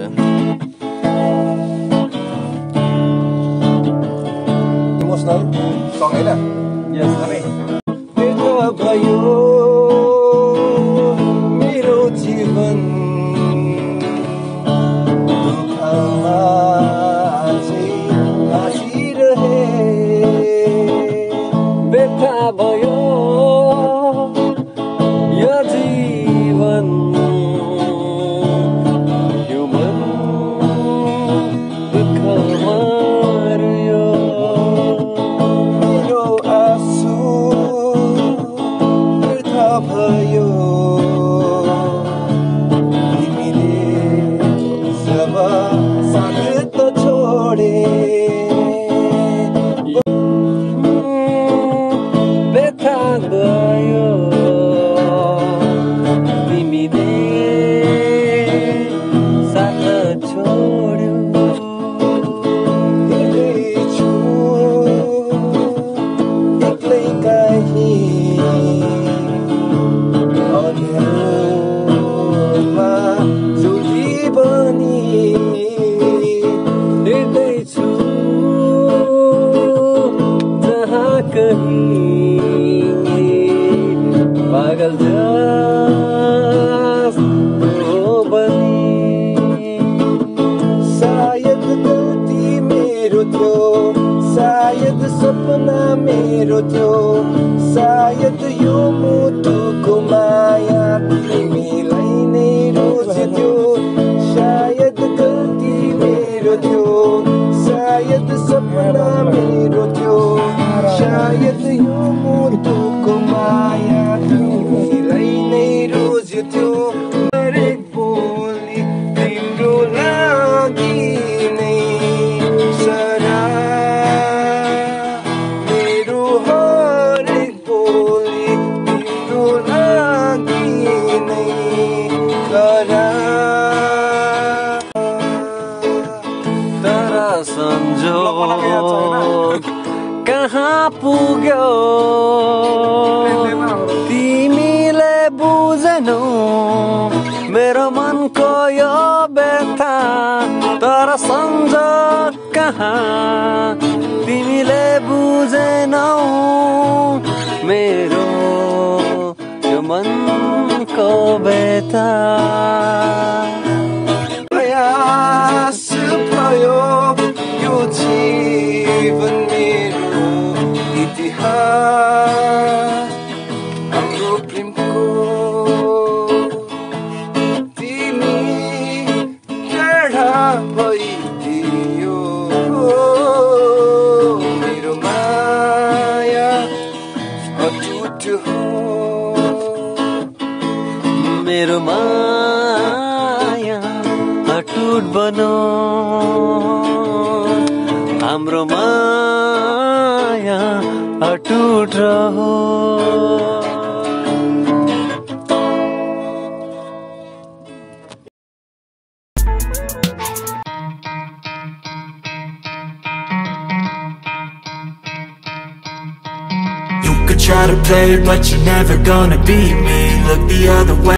banget emotional song ini yes Amin मेरो थियो सायद यो मुटुको माया तिमीलाई नै तर संजोग कहाँ पुग्यो? तिमीले बुझेनौ मेरो मनको यो व्यथा तर संजोग कहाँ? तिमीले बुझेनौ मेरो यो मनको व्यथा प्रयास भयो यो जीवन मेरो इतिहास हाम्रो प्रेमको तिमी टाढा भइदियो मेरो माया अटुट हो मेरो माया अटुट बनो हाम्रो माया अटुट रहो You could try to play, but you're never gonna beat me. Look the other way.